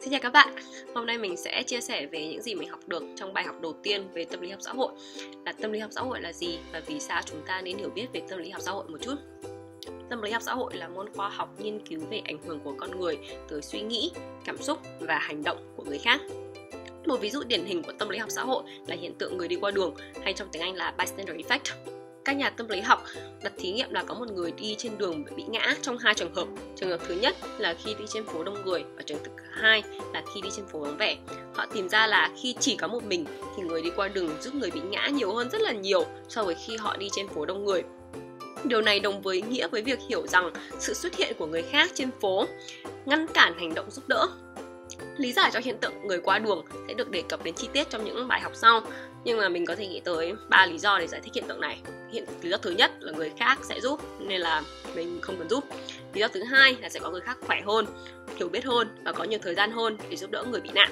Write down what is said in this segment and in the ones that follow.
Xin chào các bạn, hôm nay mình sẽ chia sẻ về những gì mình học được trong bài học đầu tiên về tâm lý học xã hội. Là tâm lý học xã hội là gì và vì sao chúng ta nên hiểu biết về tâm lý học xã hội một chút? Tâm lý học xã hội là môn khoa học nghiên cứu về ảnh hưởng của con người tới suy nghĩ, cảm xúc và hành động của người khác. Một ví dụ điển hình của tâm lý học xã hội là hiện tượng người đi qua đường hay trong tiếng Anh là bystander effect các nhà tâm lý học, đặt thí nghiệm là có một người đi trên đường bị ngã trong hai trường hợp. Trường hợp thứ nhất là khi đi trên phố đông người và trường hợp thứ hai là khi đi trên phố vắng vẻ. Họ tìm ra là khi chỉ có một mình thì người đi qua đường giúp người bị ngã nhiều hơn rất là nhiều so với khi họ đi trên phố đông người. Điều này đồng với nghĩa với việc hiểu rằng sự xuất hiện của người khác trên phố ngăn cản hành động giúp đỡ lý giải cho hiện tượng người qua đường sẽ được đề cập đến chi tiết trong những bài học sau. Nhưng mà mình có thể nghĩ tới ba lý do để giải thích hiện tượng này. Hiện, lý do thứ nhất là người khác sẽ giúp, nên là mình không cần giúp. Lý do thứ hai là sẽ có người khác khỏe hơn, hiểu biết hơn và có nhiều thời gian hơn để giúp đỡ người bị nạn.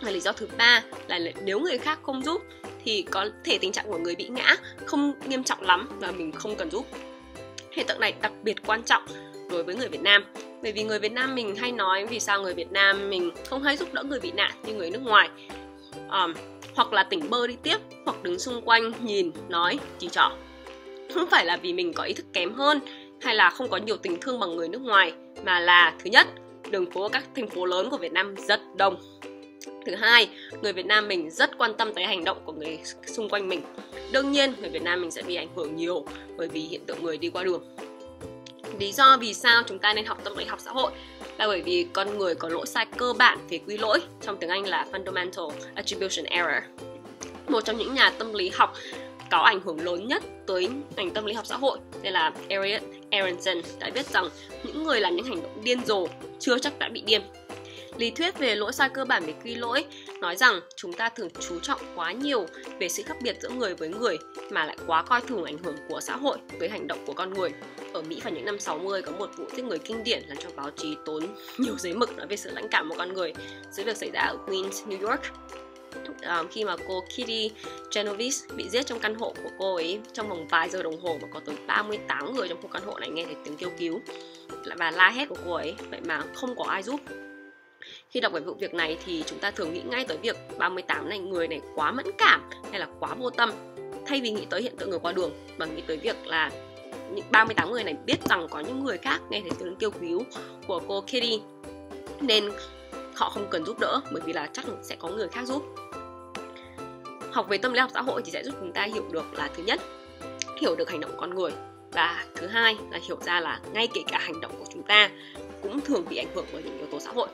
Và lý do thứ ba là nếu người khác không giúp thì có thể tình trạng của người bị ngã không nghiêm trọng lắm và mình không cần giúp. Hiện tượng này đặc biệt quan trọng đối với người Việt Nam. Bởi vì người Việt Nam mình hay nói vì sao người Việt Nam mình không hay giúp đỡ người bị nạn như người nước ngoài. Um, hoặc là tỉnh bơ đi tiếp hoặc đứng xung quanh nhìn nói chỉ trỏ. Không phải là vì mình có ý thức kém hơn hay là không có nhiều tình thương bằng người nước ngoài mà là thứ nhất đường phố ở các thành phố lớn của Việt Nam rất đông. Thứ hai người Việt Nam mình rất quan tâm tới hành động của người xung quanh mình. Đương nhiên người Việt Nam mình sẽ bị ảnh hưởng nhiều bởi vì hiện tượng người đi qua đường lý do vì sao chúng ta nên học tâm lý, học xã hội là bởi vì con người có lỗi sai cơ bản về quy lỗi, trong tiếng Anh là fundamental attribution error. Một trong những nhà tâm lý học có ảnh hưởng lớn nhất tới ngành tâm lý học xã hội đây là Elliot Aronson đã viết rằng những người làm những hành động điên rồ chưa chắc đã bị điên. Lý thuyết về lỗi sai cơ bản về quy lỗi nói rằng chúng ta thường chú trọng quá nhiều về sự khác biệt giữa người với người mà lại quá coi thường ảnh hưởng của xã hội với hành động của con người. Ở Mỹ vào những năm 60 có một vụ giết người kinh điển làm cho báo chí tốn nhiều giấy mực nói về sự lãnh cảm của con người sự việc xảy ra ở Queens, New York. Um, khi mà cô Kitty Genovese bị giết trong căn hộ của cô ấy trong vòng vài giờ đồng hồ và có tới 38 người trong khu căn hộ này nghe thấy tiếng kêu cứu và la hét của cô ấy. Vậy mà không có ai giúp khi đọc về vụ việc này thì chúng ta thường nghĩ ngay tới việc 38 này, người này quá mẫn cảm hay là quá vô tâm. Thay vì nghĩ tới hiện tượng người qua đường, mà nghĩ tới việc là những 38 người này biết rằng có những người khác nghe thấy tiếng kêu cứu của cô Kitty, nên họ không cần giúp đỡ, bởi vì là chắc sẽ có người khác giúp. Học về tâm lý, học xã hội thì sẽ giúp chúng ta hiểu được là thứ nhất, hiểu được hành động con người, và thứ hai là hiểu ra là ngay kể cả hành động của chúng ta cũng thường bị ảnh hưởng bởi những yếu tố xã hội.